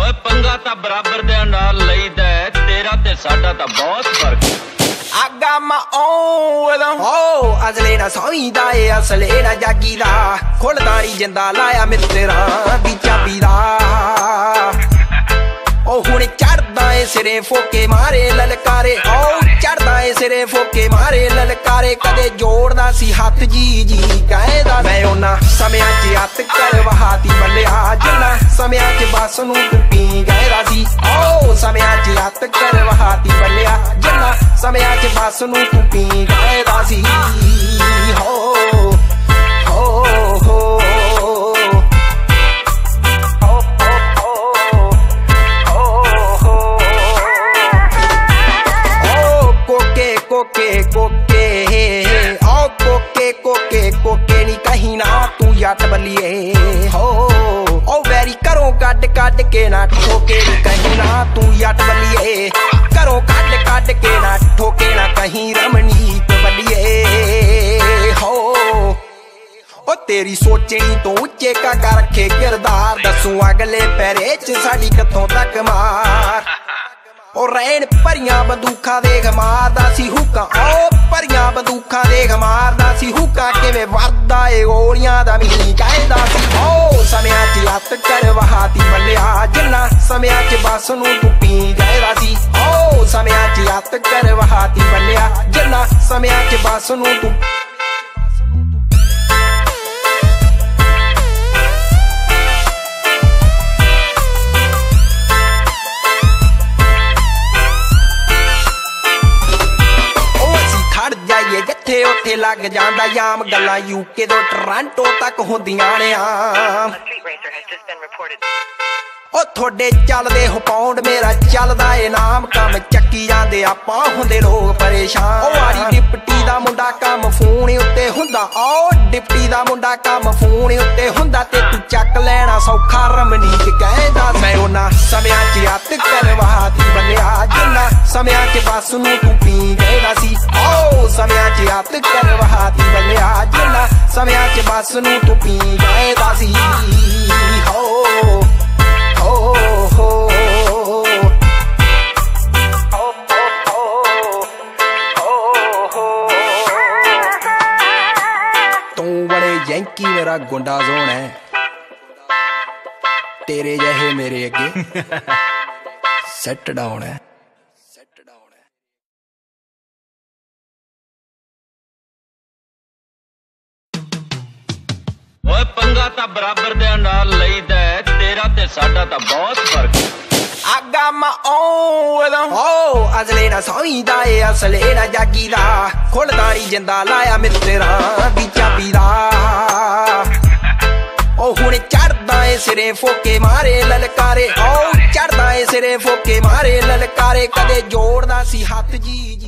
ਓਏ ਪੰਗਾ ਤਾਂ ਬਰਾਬਰ ਦੇ ਨਾਲ ਲਈਦਾ ਤੇਰਾ ਤੇ ਸਾਡਾ ਤਾਂ ਬਹੁਤ ਫ਼ਰਕ ਹੈ। I got my own rhythm. Oh, ਅਸਲੇ ਨਾ ਸੌਂਦਾ ਏ ਅਸਲੇ ਨਾ ਜਾਗੀ ਜਾਗੀਦਾ ਖੁੱਲਦਾਰੀ ਜਿੰਦਾ ਲਾਇਆ ਮਿੱਤਰਾਂ ਦੀ ਚਾਬੀ ਦਾ ਸਿਰੇ ਫੋਕੇ ਮਾਰੇ ਲਲਕਾਰੇ। ਉਹ ਚੜਦਾ ਏ ਸਿਰੇ ਫੋਕੇ ਮਾਰੇ ਲਲਕਾਰੇ। ਕਦੇ ਜੋੜਦਾ ਸੀ ਹੱਥ ਜੀ ਜੀ, ਕਹਿੰਦਾ ਮੈਂ ਉਹਨਾਂ ਸਮਿਆਂ 'ਚ ਹੱਥ ਕਰ ਬੱਲਿਆ ਜਿੰਨਾ ਸਮਿਆਂ 'ਚ ਬਸ ਨੂੰ ਤੂੰ ਪੀ ਗਹਿਰਾ ਸੀ। ਉਹ ਸਮਿਆਂ 'ਚ ਹੱਥ ਕਰ ਵਹਾਤੀ ਬੱਲਿਆ ਜਿੰਨਾ ਸਮਿਆਂ 'ਚ ਬਸ ਨੂੰ ਤੂੰ ਪੀ ਗਹਿਰਾ ਸੀ। ਹੋ ਹੋ ਕੋਕੇ ਕੋਕੇ ਕੋਕੇ ਕੋਕੇ ਕੋਕੇ ਕੋਕੇ ਨਹੀਂ ਕਹੀਂ ਨਾ ਤੂੰ ਜੱਟ ਬਲੀਏ। ਹੋ, ਓ ਵੈਰੀ ਘਰੋਂ ਕੱਢ ਕੱਢ ਕੇ ਨਾ ਠੋਕੇ ਨੀ ਕਹੀ ਨਾ ਤੂੰ ਜੱਟ ਬੱਲੀਏ। ਘਰੋਂ ਕੱਢ ਕੱਢ ਕੇ ਨਾ ਠੋਕੇ ਨਾ ਕਹੀਂ ਰਮਣੀਕ ਬੱਲੀਏ। ਹੋ, ਓ ਤੇਰੀ ਸੋਚਣੀ ਤੋਂ ਉੱਚੇ ਕਾਕਾ ਰੱਖੇ ਕਿਰਦਾਰ। ਦੱਸੂ ਅਗਲੇ ਪੈਰੇ 'ਚ ਸਾਡੀ ਕਿੱਥੋਂ ਤੱਕ ਮਾਰ। ਉਹ ਰੈਣ ਭਰੀਆਂ ਬੰਦੂਖਾਂ ਦੇਖ ਮਾਰਦਾ ਸੀ ਭਰੀਆਂ ਦੇਖ ਮਾਰਦਾ ਸੀ, ਹੁੱਕਾ ਕਿਵੇਂ ਵਰਦਾ ਏ? ਗੋਲੀਆਂ ਦਾ ਮੀਂਹ ਕਹਿੰਦਾ ਸੀ, ਓ, ਸਮਿਆਂ 'ਚ ਹੱਥ ਕਰ ਵਹਾਤੀ ਬੱਲਿਆ ਜਿੰਨਾ ਸਮਿਆਂ 'ਚ ਬਸ ਨੂੰ ਤੂੰ ਪੀ ਗਏਦਾ ਸੀ। ਓ, ਸਮਿਆਂ 'ਚ ਹੱਥ ਕਰ ਵਹਾਤੀ ਬੱਲਿਆ ਜਿੰਨਾ ਸਮਿਆਂ 'ਚ ਬਸ ਨੂੰ ਤੂੰ ਖੜ ਜਿੱਥੇ ਉੱਥੇ ਲੱਗ ਜਾਂਦਾ ਯਾਮ ਗੱਲਾਂ ਯੂਕੇ ਤੋਂ ਟੋਰਾਂਟੋ ਤੱਕ ਹੁੰਦੀਆਂ ਨੇ ਆ। ਉਹ ਤੁਹਾਡੇ ਚੱਲਦੇ ਹੋ ਪੌਂਡ, ਮੇਰਾ ਚੱਲਦਾ ਏ ਨਾਮ। ਕੰਮ ਚੱਕੀ ਜਾਂਦੇ ਆਪਾਂ ਹੁੰਦੇ ਲੋਕ ਪਰੇਸ਼ਾਨ। ਉਹ ਆੜੀ ਡਿਪਟੀ ਦਾ ਮੁੰਡਾ ਕੰਮ ਫੋਨ ਉੱਤੇ ਹੁੰਦਾ। ਉਹ ਡਿਪਟੀ ਦਾ ਮੁੰਡਾ ਕੰਮ ਫੋਨ ਉੱਤੇ ਹੁੰਦਾ ਤੇ ਤੂੰ ਚੱਕ ਲੈਣਾ ਸੌਖਾ ਰਮਨੀਕ ਕਹਿੰਦਾ। ਮੈਂ ਉਹਨਾਂ ਸਮਿਆਂ 'ਚ ਹੱਥ ਕਰਵਾਤੀ ਬੱਲਿਆ ਜਿੰਨਾ ਸਮਿਆਂ 'ਚ ਬਸ ਨੂੰ ਤੂੰ ਪੀ ਗਏਦਾ ਸੀ। 'ਚ ਹੱਥ ਕਰਵਾਤੀ ਬੱਲਿਆ ਜਿੰਨਾ ਸਮਿਆਂ 'ਚ ਬਸ ਨੂੰ ਤੂੰ ਪੀ ਗਏਦਾ ਸੀ। ਹੋ ਹੋ ਹੋ। ਤੂੰ ਬੜੇ ਜੈਂਕੀ ਮੇਰਾ ਗੁੰਡਾ ਜ਼ੋਨ ਹੈ। ਤੇਰੇ ਜਿਹੇ ਮੇਰੇ ਅੱਗੇ ਸੈੱਟ ਡਾਊਨ ਹੈ। ਓਏ ਪੰਗਾ ਤਾਂ ਬਰਾਬਰ ਦੇ ਨਾਲ ਲਈਦਾ ਤੇਰਾ ਤੇ ਸਾਡਾ ਤਾਂ ਬਹੁਤ ਫ਼ਰਕ I got my own rhythm. Oh, ਅਸਲੇ ਸੌਂਦਾ ਏ ਅਸਲੇ ਜਾਗੀਦਾ। ਖੁੱਲਦਾਰੀ ਜਿੰਦਾ ਲਾਇਆ ਮਿੱਤਰਾਂ ਦੀ ਚਾਬੀ ਦਾ ਉਹ ਹੁਣ ਚੜਦਾ ਏ ਸਿਰੇ ਫੋਕੇ ਮਾਰੇ ਲਲਕਾਰੇ ਉਹ ਚੜਦਾ ਏ ਸਿਰੇ ਫੋਕੇ ਮਾਰੇ ਲਲਕਾਰੇ। ਕਦੇ ਜੋੜਦਾ ਸੀ ਹੱਥ ਜੀ